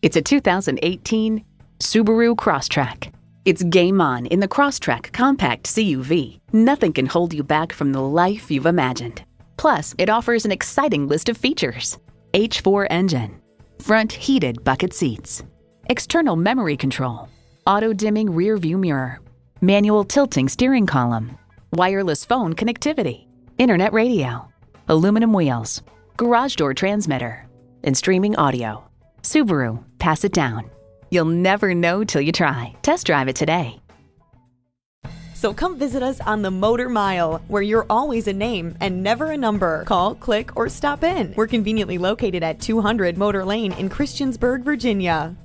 It's a 2018 Subaru Crosstrek. It's game on in the Crosstrek compact CUV. Nothing can hold you back from the life you've imagined. Plus, it offers an exciting list of features. H4 engine, front heated bucket seats, external memory control, auto dimming rear view mirror, manual tilting steering column, wireless phone connectivity, internet radio, aluminum wheels, garage door transmitter, and streaming audio. Subaru, pass it down. You'll never know till you try. Test drive it today. So come visit us on the Motor Mile, where you're always a name and never a number. Call, click, or stop in. We're conveniently located at 200 Motor Lane in Christiansburg, Virginia.